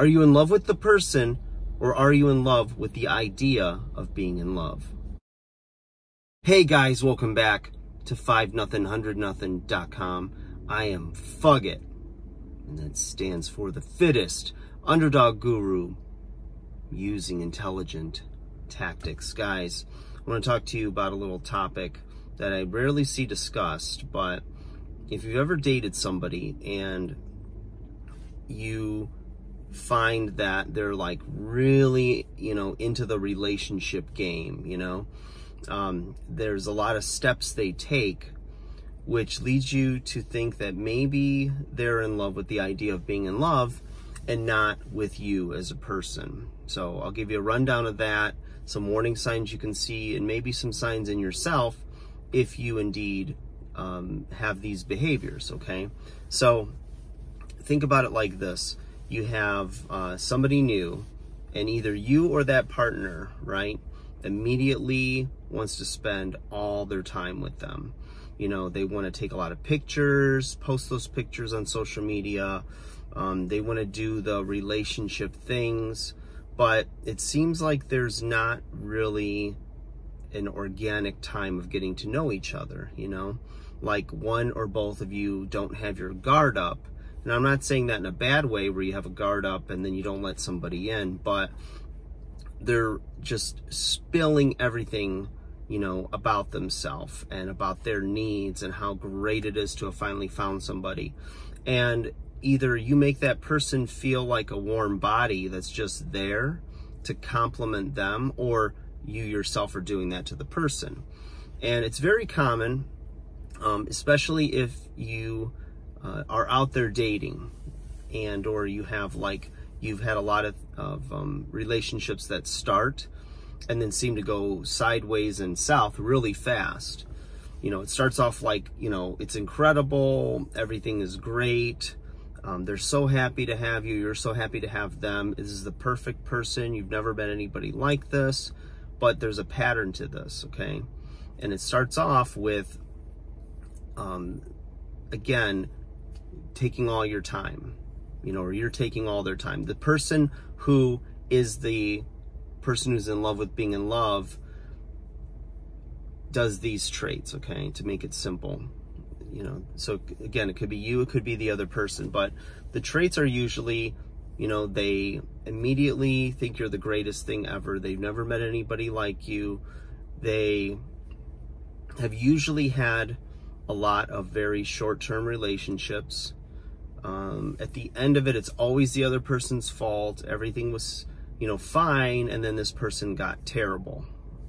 Are you in love with the person or are you in love with the idea of being in love? Hey guys, welcome back to 5nuthin100nuthin.com. I am Fugget, and that stands for the fittest underdog guru using intelligent tactics. Guys, I want to talk to you about a little topic that I rarely see discussed, but if you've ever dated somebody and you find that they're like really, you know, into the relationship game, you know, um, there's a lot of steps they take which leads you to think that maybe they're in love with the idea of being in love and not with you as a person. So I'll give you a rundown of that, some warning signs you can see, and maybe some signs in yourself if you indeed um, have these behaviors, okay? So think about it like this you have uh, somebody new, and either you or that partner, right, immediately wants to spend all their time with them. You know, they want to take a lot of pictures, post those pictures on social media. Um, they want to do the relationship things, but it seems like there's not really an organic time of getting to know each other, you know? Like one or both of you don't have your guard up. And I'm not saying that in a bad way where you have a guard up and then you don't let somebody in, but they're just spilling everything, you know, about themselves and about their needs and how great it is to have finally found somebody. And either you make that person feel like a warm body that's just there to compliment them or you yourself are doing that to the person. And it's very common, um, especially if you uh, are out there dating and or you have like you've had a lot of, of um, relationships that start and then seem to go sideways and south really fast. You know, it starts off like, you know, it's incredible, everything is great, um, they're so happy to have you, you're so happy to have them. This is the perfect person, you've never met anybody like this but there's a pattern to this, okay? And it starts off with, um, again, taking all your time, you know, or you're taking all their time. The person who is the person who's in love with being in love does these traits, okay, to make it simple. You know, so again, it could be you, it could be the other person, but the traits are usually you know, they immediately think you're the greatest thing ever. They've never met anybody like you. They have usually had a lot of very short term relationships. Um, at the end of it, it's always the other person's fault. Everything was, you know, fine, and then this person got terrible,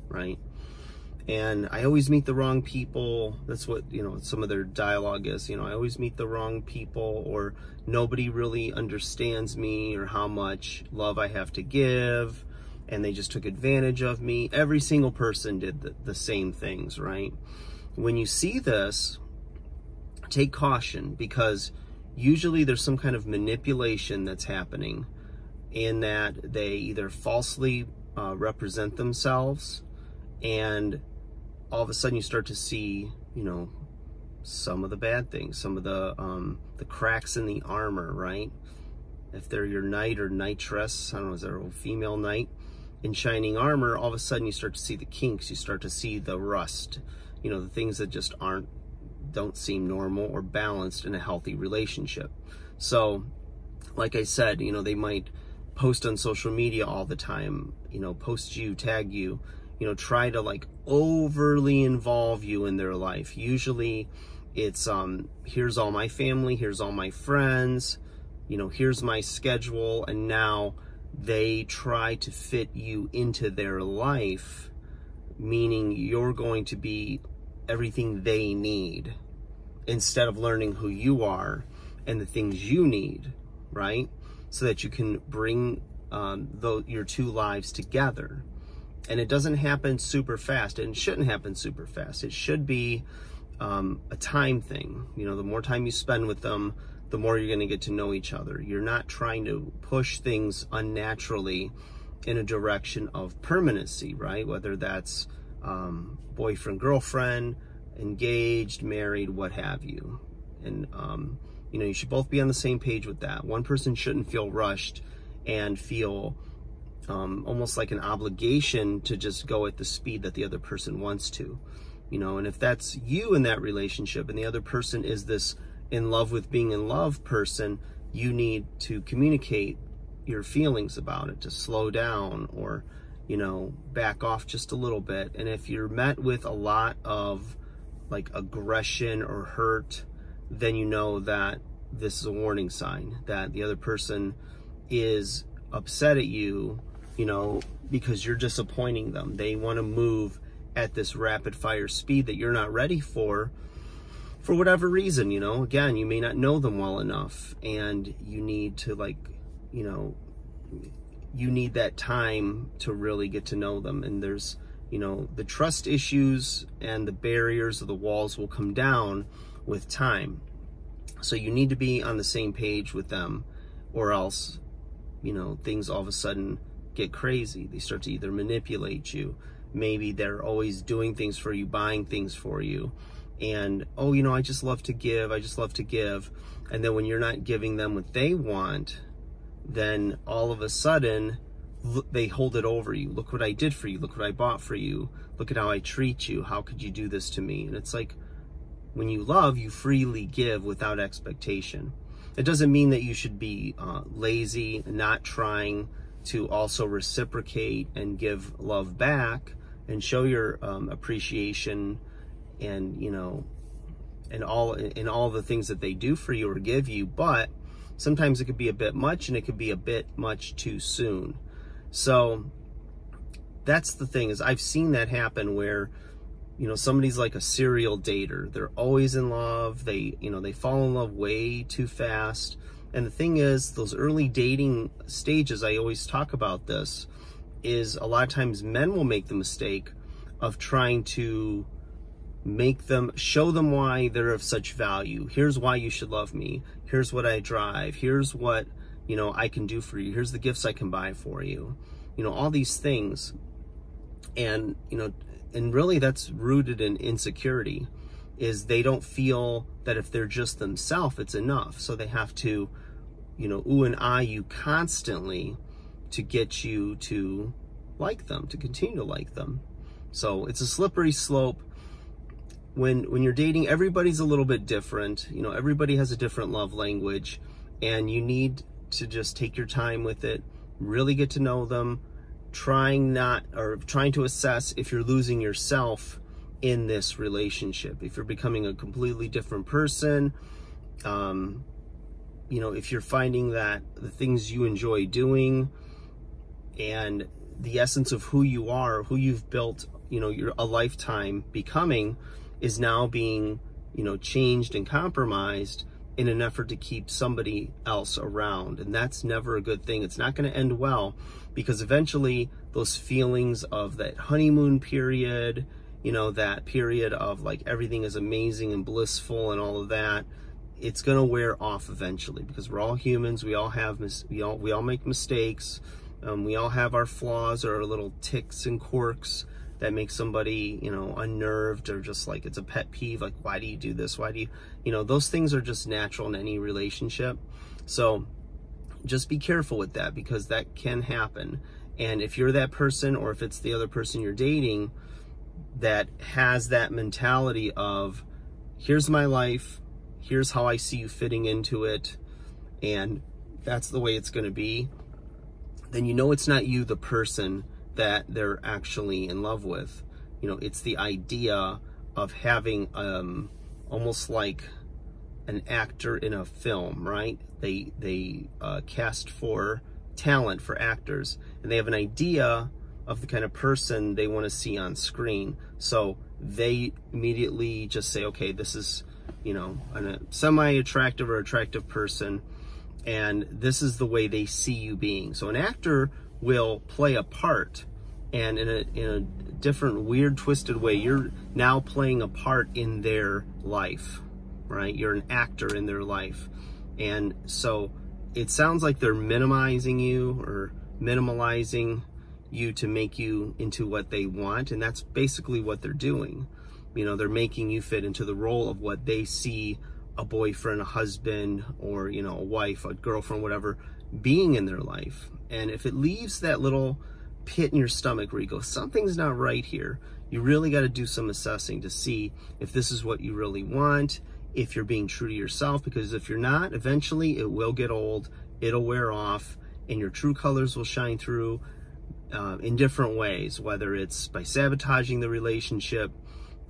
right? and I always meet the wrong people. That's what, you know, some of their dialogue is, you know, I always meet the wrong people or nobody really understands me or how much love I have to give and they just took advantage of me. Every single person did the, the same things, right? When you see this, take caution because usually there's some kind of manipulation that's happening in that they either falsely uh, represent themselves and all of a sudden you start to see, you know, some of the bad things, some of the um, the cracks in the armor, right? If they're your knight or knightress, I don't know, is there a female knight in shining armor? All of a sudden you start to see the kinks, you start to see the rust, you know, the things that just aren't, don't seem normal or balanced in a healthy relationship. So, like I said, you know, they might post on social media all the time, you know, post you, tag you, you know, try to like overly involve you in their life. Usually it's, um, here's all my family, here's all my friends, you know, here's my schedule. And now they try to fit you into their life, meaning you're going to be everything they need instead of learning who you are and the things you need, right? So that you can bring um, the, your two lives together. And it doesn't happen super fast and shouldn't happen super fast. It should be um, a time thing. You know the more time you spend with them the more you're going to get to know each other. You're not trying to push things unnaturally in a direction of permanency right? Whether that's um, boyfriend girlfriend engaged married what have you and um, you know you should both be on the same page with that one person shouldn't feel rushed and feel um, almost like an obligation to just go at the speed that the other person wants to. You know, and if that's you in that relationship and the other person is this in love with being in love person, you need to communicate your feelings about it, to slow down or, you know, back off just a little bit. And if you're met with a lot of like aggression or hurt, then you know that this is a warning sign that the other person is upset at you, you know, because you're disappointing them. They want to move at this rapid fire speed that you're not ready for for whatever reason, you know. Again, you may not know them well enough and you need to like, you know, you need that time to really get to know them and there's, you know, the trust issues and the barriers of the walls will come down with time. So you need to be on the same page with them or else, you know, things all of a sudden get crazy. They start to either manipulate you. Maybe they're always doing things for you, buying things for you. And, oh, you know, I just love to give. I just love to give. And then when you're not giving them what they want, then all of a sudden they hold it over you. Look what I did for you. Look what I bought for you. Look at how I treat you. How could you do this to me? And it's like, when you love, you freely give without expectation. It doesn't mean that you should be uh, lazy, not trying to also reciprocate and give love back and show your um, appreciation and you know and all in all the things that they do for you or give you but sometimes it could be a bit much and it could be a bit much too soon. So that's the thing is i've seen that happen where you know somebody's like a serial dater. They're always in love. They you know they fall in love way too fast. And the thing is those early dating stages i always talk about this is a lot of times men will make the mistake of trying to make them show them why they're of such value. Here's why you should love me. Here's what i drive. Here's what you know i can do for you. Here's the gifts i can buy for you. You know all these things. And you know and really that's rooted in insecurity is they don't feel that if they're just themselves it's enough. So they have to you know ooh and ah you constantly to get you to like them to continue to like them. So it's a slippery slope when when you're dating everybody's a little bit different. You know everybody has a different love language and you need to just take your time with it really get to know them trying not or trying to assess if you're losing yourself in this relationship if you're becoming a completely different person um, you know if you're finding that the things you enjoy doing and the essence of who you are who you've built you know your a lifetime becoming is now being you know changed and compromised in an effort to keep somebody else around. And that's never a good thing. It's not going to end well because eventually those feelings of that honeymoon period, you know, that period of like everything is amazing and blissful and all of that, it's going to wear off eventually because we're all humans. We all have, we all, we all make mistakes. Um, we all have our flaws or our little ticks and quirks that makes somebody, you know, unnerved or just like it's a pet peeve. Like, why do you do this? Why do you, you know, those things are just natural in any relationship. So just be careful with that because that can happen. And if you're that person or if it's the other person you're dating that has that mentality of, here's my life, here's how I see you fitting into it, and that's the way it's going to be, then you know it's not you, the person, that they're actually in love with. You know, it's the idea of having um, almost like an actor in a film, right? They they uh, cast for talent for actors, and they have an idea of the kind of person they want to see on screen. So they immediately just say, okay, this is you know a semi-attractive or attractive person, and this is the way they see you being. So an actor will play a part and in a, in a different weird twisted way. You're now playing a part in their life right? You're an actor in their life. And so it sounds like they're minimizing you or minimalizing you to make you into what they want. And that's basically what they're doing. You know they're making you fit into the role of what they see a boyfriend a husband or you know a wife a girlfriend whatever being in their life. And if it leaves that little pit in your stomach where you go, something's not right here, you really got to do some assessing to see if this is what you really want, if you're being true to yourself, because if you're not, eventually it will get old, it'll wear off, and your true colors will shine through uh, in different ways, whether it's by sabotaging the relationship,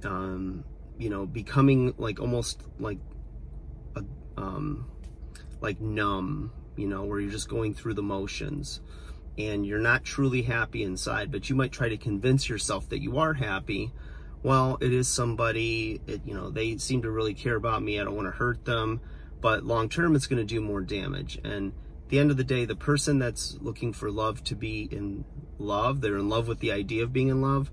um, you know, becoming like almost like a, um, like numb, you know, where you're just going through the motions and you're not truly happy inside, but you might try to convince yourself that you are happy. Well, it is somebody, it, you know, they seem to really care about me. I don't want to hurt them, but long term, it's going to do more damage. And the end of the day, the person that's looking for love to be in love, they're in love with the idea of being in love,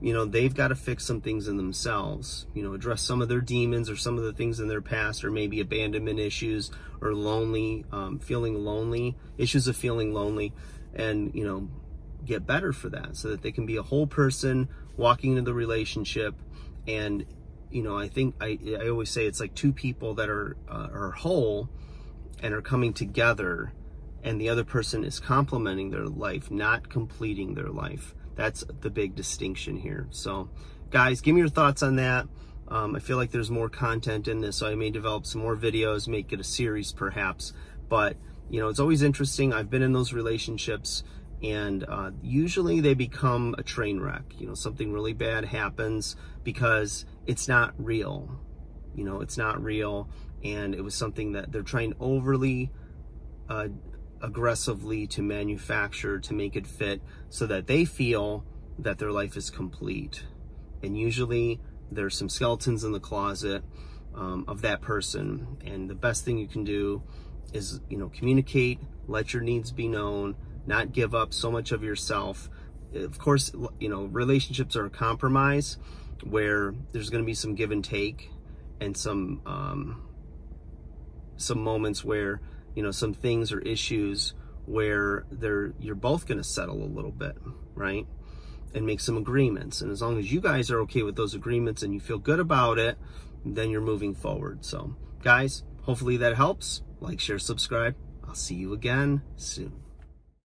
you know, they've got to fix some things in themselves, you know, address some of their demons or some of the things in their past, or maybe abandonment issues or lonely, um, feeling lonely, issues of feeling lonely, and, you know, get better for that so that they can be a whole person walking into the relationship. And, you know, I think I, I always say it's like two people that are, uh, are whole and are coming together and the other person is complementing their life, not completing their life. That's the big distinction here. So, guys, give me your thoughts on that. Um, I feel like there's more content in this, so I may develop some more videos, make it a series perhaps. But, you know, it's always interesting. I've been in those relationships, and uh, usually they become a train wreck. You know, something really bad happens because it's not real. You know, it's not real, and it was something that they're trying overly uh, aggressively to manufacture to make it fit so that they feel that their life is complete. And usually there's some skeletons in the closet um, of that person. And the best thing you can do is, you know, communicate, let your needs be known, not give up so much of yourself. Of course, you know, relationships are a compromise where there's going to be some give and take and some um, some moments where you know, some things or issues where they're you're both going to settle a little bit, right? And make some agreements. And as long as you guys are okay with those agreements and you feel good about it, then you're moving forward. So, guys, hopefully that helps. Like, share, subscribe. I'll see you again soon.